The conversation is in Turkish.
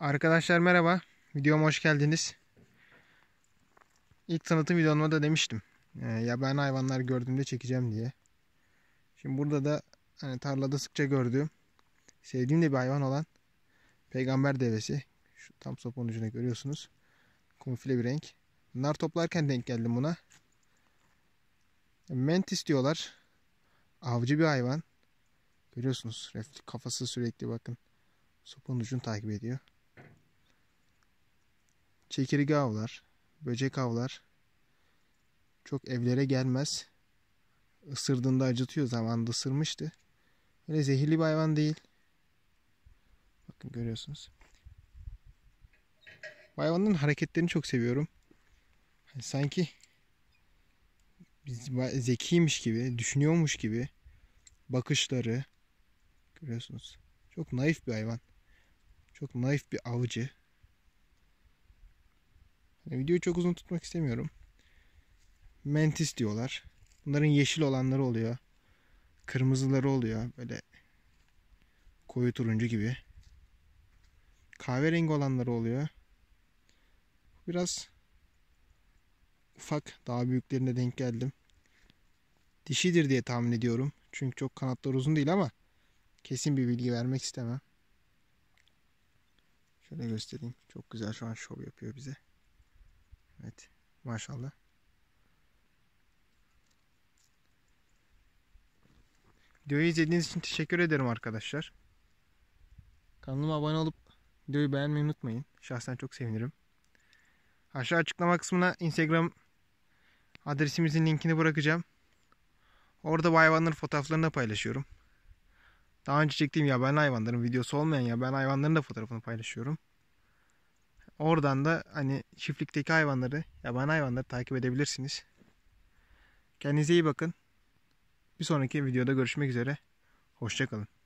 Arkadaşlar merhaba. Videoma hoş geldiniz. İlk tanıtım videomda da demiştim. Ee, ya ben hayvanlar gördüğümde çekeceğim diye. Şimdi burada da hani tarlada sıkça gördüğüm, sevdiğim de bir hayvan olan peygamber devesi. Şu tam sopun ucuna görüyorsunuz. Kumfile bir renk. Nar toplarken denk geldim buna. Mentis diyorlar. Avcı bir hayvan. Görüyorsunuz. Kafası sürekli bakın. Sopanın ucunu takip ediyor. Çekirge avlar, böcek avlar. Çok evlere gelmez. Isırdığında acıtıyor zamanında ısırmıştı. Öyle zehirli bir hayvan değil. Bakın görüyorsunuz. Bu hayvanın hareketlerini çok seviyorum. Yani sanki zekiymiş gibi, düşünüyormuş gibi bakışları görüyorsunuz. Çok naif bir hayvan. Çok naif bir avcı. Videoyu çok uzun tutmak istemiyorum. Mentis diyorlar. Bunların yeşil olanları oluyor. Kırmızıları oluyor. Böyle koyu turuncu gibi. Kahverengi olanları oluyor. Biraz ufak. Daha büyüklerine denk geldim. Dişidir diye tahmin ediyorum. Çünkü çok kanatları uzun değil ama kesin bir bilgi vermek istemem. Şöyle göstereyim. Çok güzel şu an şov yapıyor bize. Evet. Maşallah. Videoyu izlediğiniz için teşekkür ederim arkadaşlar. Kanalıma abone olup videoyu beğenmeyi unutmayın. Şahsen çok sevinirim. Aşağı açıklama kısmına Instagram adresimizin linkini bırakacağım. Orada bu hayvanların fotoğraflarını da paylaşıyorum. Daha önce çektiğim ya ben hayvanların videosu olmayan ya ben hayvanların da fotoğrafını paylaşıyorum. Oradan da hani çiftlikteki hayvanları, yaban hayvanları takip edebilirsiniz. Kendinize iyi bakın. Bir sonraki videoda görüşmek üzere. Hoşçakalın.